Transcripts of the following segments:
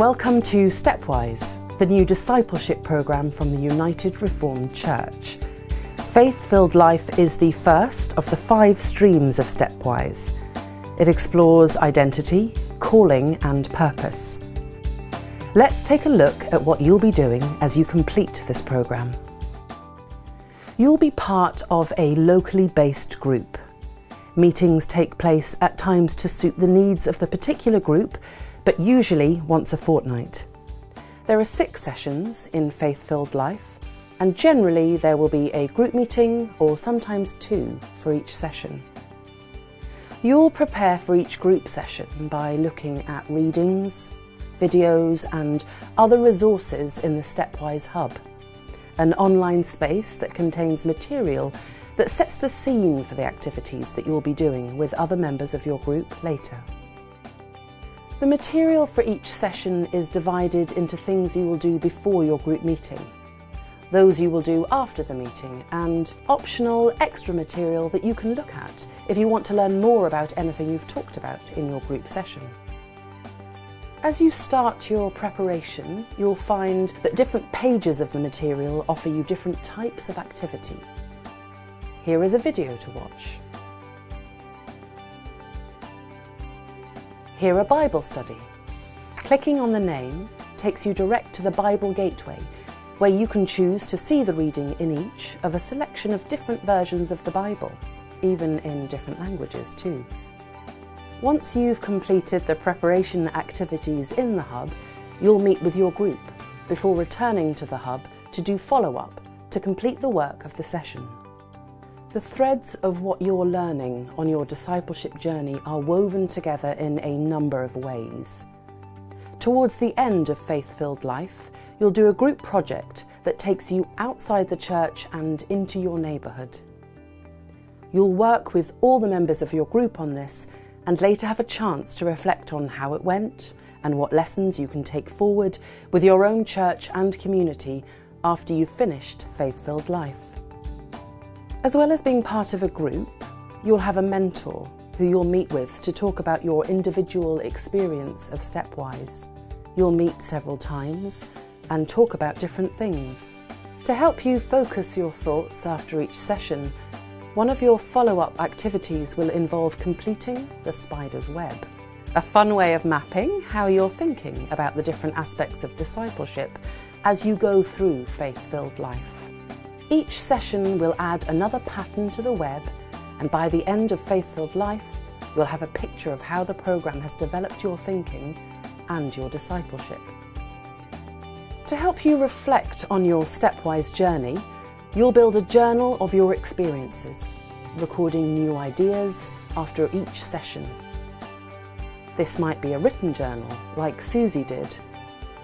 Welcome to Stepwise, the new discipleship programme from the United Reformed Church. Faith Filled Life is the first of the five streams of Stepwise. It explores identity, calling, and purpose. Let's take a look at what you'll be doing as you complete this programme. You'll be part of a locally based group. Meetings take place at times to suit the needs of the particular group, but usually once a fortnight. There are six sessions in Faith Filled Life, and generally there will be a group meeting or sometimes two for each session. You'll prepare for each group session by looking at readings, videos, and other resources in the Stepwise Hub, an online space that contains material that sets the scene for the activities that you'll be doing with other members of your group later. The material for each session is divided into things you will do before your group meeting, those you will do after the meeting, and optional extra material that you can look at if you want to learn more about anything you've talked about in your group session. As you start your preparation, you'll find that different pages of the material offer you different types of activity. Here is a video to watch. Hear a Bible study. Clicking on the name takes you direct to the Bible Gateway, where you can choose to see the reading in each of a selection of different versions of the Bible, even in different languages too. Once you've completed the preparation activities in the Hub, you'll meet with your group before returning to the Hub to do follow-up to complete the work of the session. The threads of what you're learning on your discipleship journey are woven together in a number of ways. Towards the end of Faith Filled Life, you'll do a group project that takes you outside the church and into your neighbourhood. You'll work with all the members of your group on this and later have a chance to reflect on how it went and what lessons you can take forward with your own church and community after you've finished Faith Filled Life. As well as being part of a group, you'll have a mentor who you'll meet with to talk about your individual experience of Stepwise. You'll meet several times and talk about different things. To help you focus your thoughts after each session, one of your follow-up activities will involve completing the spider's web. A fun way of mapping how you're thinking about the different aspects of discipleship as you go through faith-filled life. Each session will add another pattern to the web and by the end of Faith Filled Life, you'll have a picture of how the programme has developed your thinking and your discipleship. To help you reflect on your stepwise journey, you'll build a journal of your experiences, recording new ideas after each session. This might be a written journal, like Susie did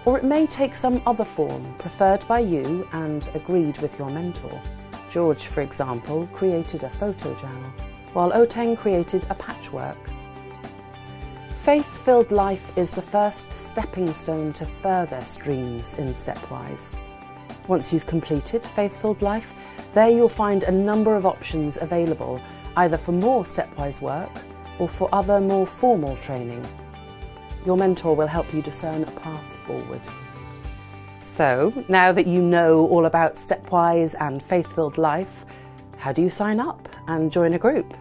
or it may take some other form preferred by you and agreed with your mentor. George, for example, created a photo journal, while Oteng created a patchwork. Faith-filled life is the first stepping stone to further streams in Stepwise. Once you've completed Faith-filled life, there you'll find a number of options available, either for more stepwise work or for other more formal training. Your mentor will help you discern a path forward. So, now that you know all about Stepwise and Faith Filled Life, how do you sign up and join a group?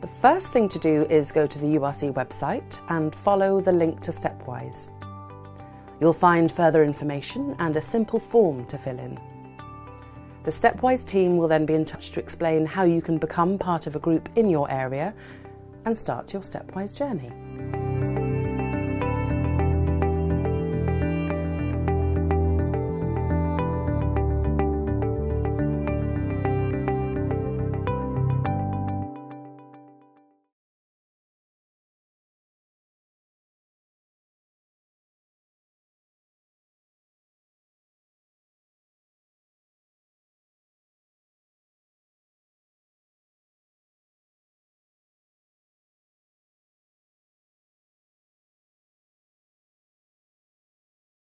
The first thing to do is go to the URC website and follow the link to Stepwise. You'll find further information and a simple form to fill in. The Stepwise team will then be in touch to explain how you can become part of a group in your area and start your Stepwise journey.